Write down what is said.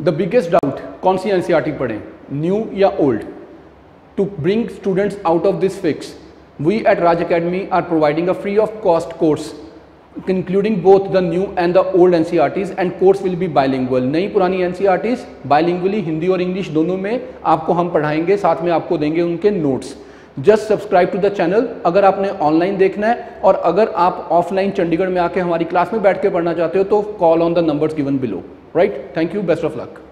The biggest doubt कौन सी NCERT पढ़ें? न्यू या old to bring students out of this fix we at Raj academy are providing a free of cost course including both the old N C R Ts and course will be bilingual नई पुरानी N C R Ts bilingually Hindi और English दोनों में आपको हम पढ़ाएँगे, साथ में आपको देंगे उनके notes just subscribe to the channel अगर आपने ऑनलाइन देखना है, और अगर आप ऑफलाइन चंडीगढ़ में आके हमारी क्लास में बैठ के पढ़ना चाहते हो तो call on the numbers given below right? Thank you. Best of luck.